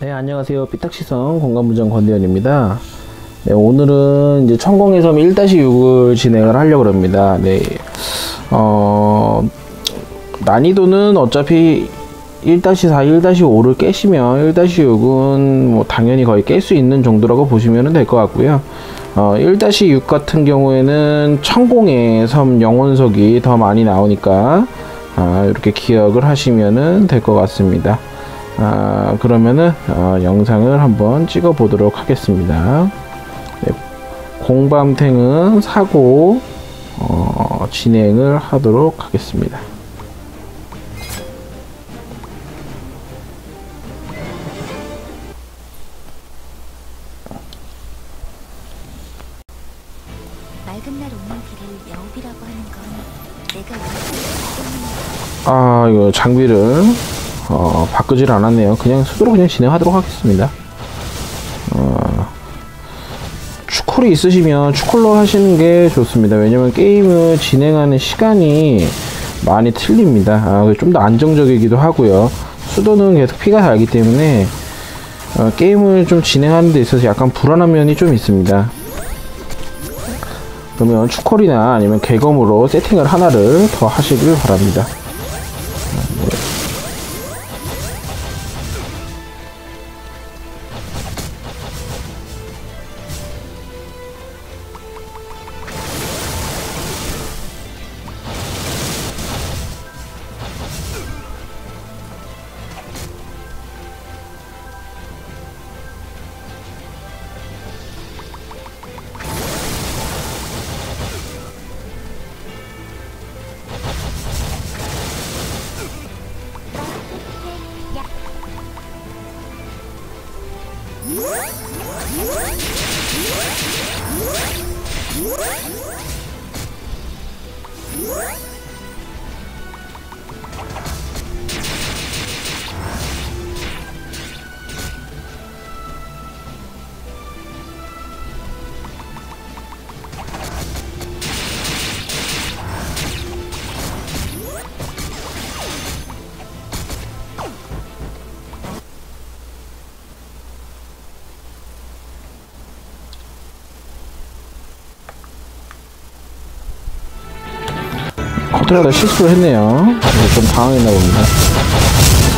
네, 안녕하세요. 삐딱시성 공간부장 권대현입니다. 네, 오늘은 이제 천공의 섬 1-6을 진행을 하려고 합니다. 네, 어, 난이도는 어차피 1-4, 1-5를 깨시면 1-6은 뭐 당연히 거의 깰 수 있는 정도라고 보시면 될 것 같고요. 어, 1-6 같은 경우에는 천공의 섬 영혼석이 더 많이 나오니까 아, 이렇게 기억을 하시면 될 것 같습니다. 아, 그러면은 어, 영상을 한번 찍어 보도록 하겠습니다. 네, 공밤탱은 사고 어, 진행을 하도록 하겠습니다. 아 이거 장비를 어, 바꾸질 않았네요. 그냥 수도로 그냥 진행하도록 하겠습니다. 어, 추콜이 있으시면 추콜로 하시는 게 좋습니다. 왜냐면 게임을 진행하는 시간이 많이 틀립니다. 아, 좀더 안정적이기도 하고요. 수도는 계속 피가 달기 때문에 어, 게임을 좀 진행하는 데 있어서 약간 불안한 면이 좀 있습니다. 그러면 추콜이나 아니면 개검으로 세팅을 하나를 더 하시길 바랍니다. What? 컨트롤러 실수를 했네요. 그래서 좀 당황했나 봅니다.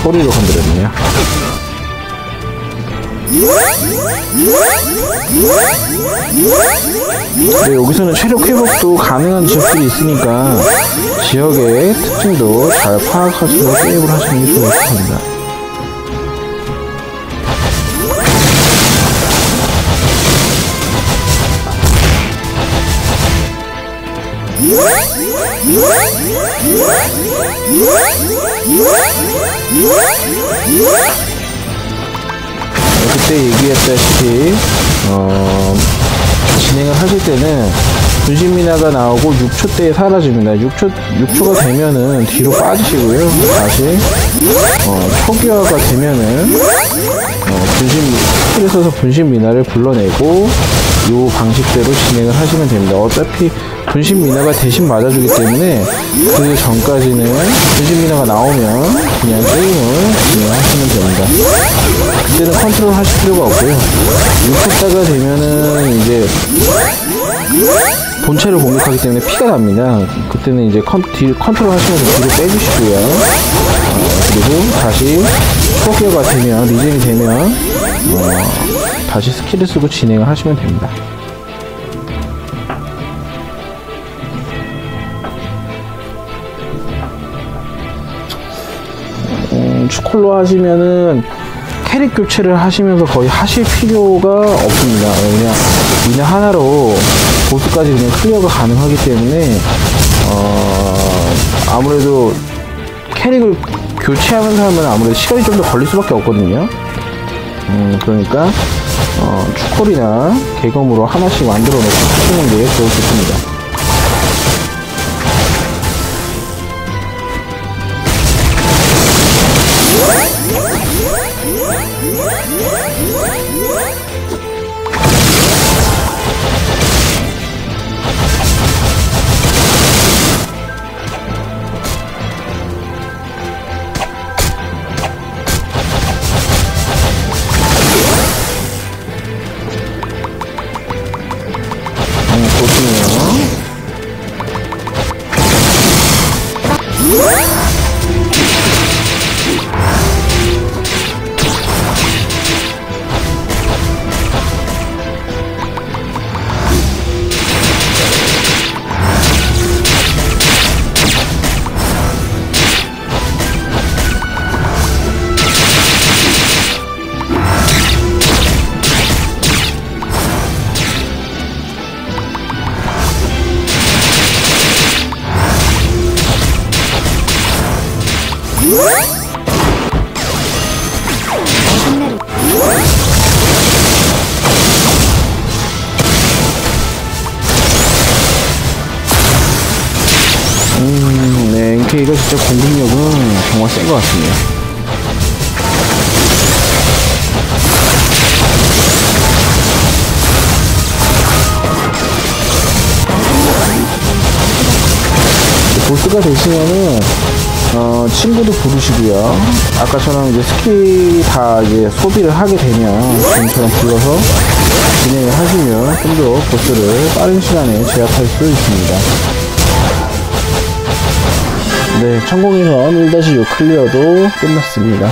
소리로 건드렸네요. 네, 여기서는 체력 회복도 가능한 지역들이 있으니까 지역의 특징도 잘 파악하시고 게임을 하시는 게 좋습니다. 그때 얘기했다시피 어, 진행을 하실 때는 분신미나가 나오고 6초 때에 사라집니다. 6초 6초가 되면은 뒤로 빠지시고요. 다시 어, 초기화가 되면은 어, 분신 스킬을 써서 분신미나를 불러내고 이 방식대로 진행을 하시면 됩니다. 어차피 분신 미나가 대신 맞아주기 때문에 그 전까지는 분신 미나가 나오면 그냥 게임을 진행하시면 됩니다. 그때는 컨트롤 하실 필요가 없고요. 6초다가 되면은 이제 본체를 공격하기 때문에 피가 납니다. 그때는 이제 컨, 뒤, 컨트롤 하시면서 뒤로 빼주시고요. 어, 그리고 다시 초기화가 되면, 리젠이 되면, 어, 다시 스킬을 쓰고 진행을 하시면 됩니다. 음, 추콜로 하시면은 캐릭 교체를 하시면서 거의 하실 필요가 없습니다. 그냥 미나 하나로 보스까지 그냥 클리어가 가능하기 때문에 어, 아무래도 캐릭을 교체하면서 하면 아무래도 시간이 좀 더 걸릴 수밖에 없거든요. 음, 그러니까 어, 추콜이나 개검으로 하나씩 만들어 놓고 하시는 게 좋습니다. DK가 진짜 공격력은 정말 센 것 같습니다. 보스가 되시면은 어, 친구도 부르시고요. 아까처럼 이제 스킬 다 이제 소비를 하게 되면 지금처럼 불러서 진행을 하시면 좀 더 보스를 빠른 시간에 제압할 수 있습니다. 네, 천공의섬 1-6 클리어도 끝났습니다.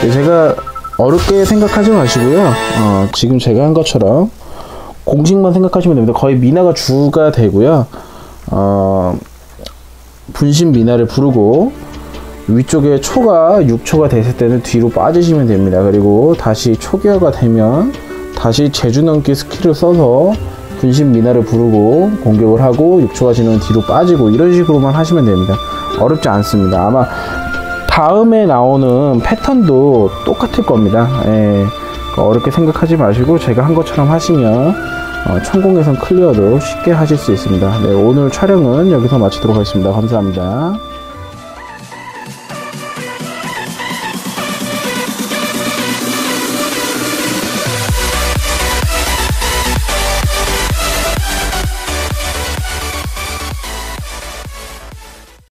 네, 제가 어렵게 생각하지 마시고요. 어, 지금 제가 한 것처럼 공식만 생각하시면 됩니다. 거의 미나가 주가 되고요. 어, 분신 미나를 부르고 위쪽에 초가 6초가 됐을 때는 뒤로 빠지시면 됩니다. 그리고 다시 초기화가 되면 다시 재주 넘기 스킬을 써서 분신 미나를 부르고 공격을 하고 6초가 지나면 뒤로 빠지고 이런 식으로만 하시면 됩니다. 어렵지 않습니다. 아마 다음에 나오는 패턴도 똑같을 겁니다. 예, 어렵게 생각하지 마시고 제가 한 것처럼 하시면 어, 천공에선 클리어도 쉽게 하실 수 있습니다. 네, 오늘 촬영은 여기서 마치도록 하겠습니다. 감사합니다.